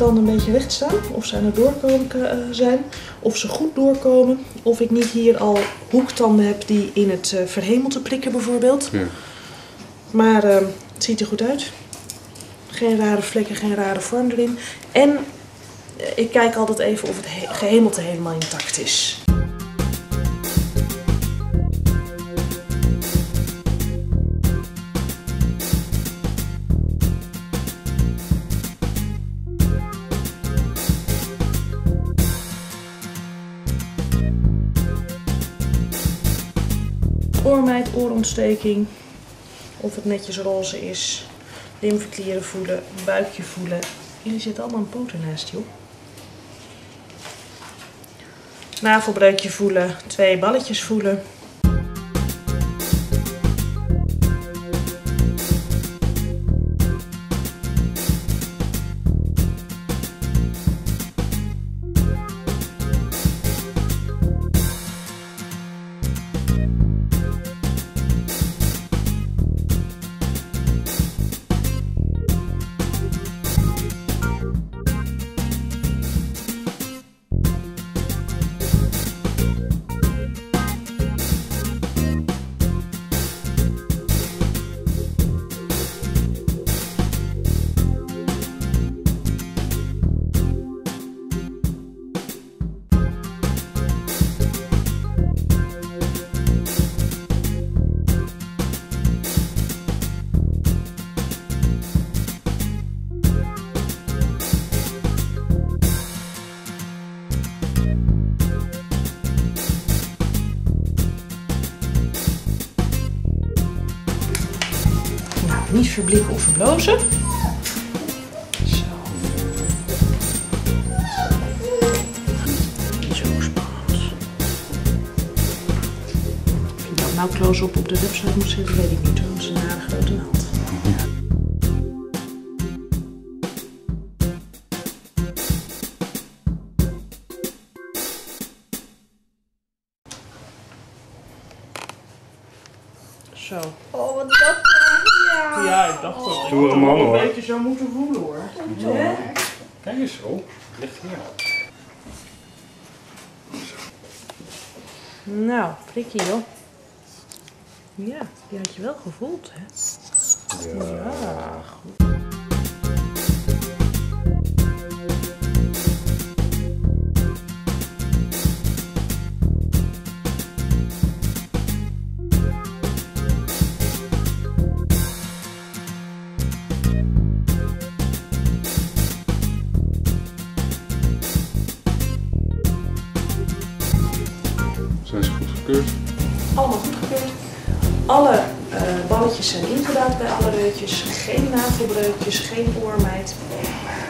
tanden een beetje weg staan. Of ze aan het doorkomen eh, zijn. Of ze goed doorkomen. Of ik niet hier al hoektanden heb die in het uh, verhemelte prikken bijvoorbeeld. Ja. Maar eh, het ziet er goed uit. Geen rare vlekken, geen rare vorm erin. En eh, ik kijk altijd even of het he gehemelte helemaal intact is. Oormijt, oorontsteking. Of het netjes roze is. Lymfeklieren voelen, buikje voelen. Jullie zitten allemaal een poot ernaast, joh. Navelbreukje voelen, twee balletjes voelen. Niet verblikken of verblozen. Zo. Zo spannend. Of je dat nou close-up op de website moet zetten, weet ik niet hoor. want Ze is een aardig grote naald. Zo. Oh, wat dat Ja. Ja, ik dacht dat Doe er een beetje zou moeten voelen hoor. Kijk eens zo. Ligt hier. Nou, prikje joh. Ja, die had je wel gevoeld hè. Ja, goed. Zijn ze goedgekeurd? Allemaal goedgekeurd. Alle eh, balletjes zijn ingedaald bij alle reutjes. Geen navelbreukjes, geen.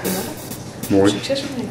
Ja, Mooi. succes ermee.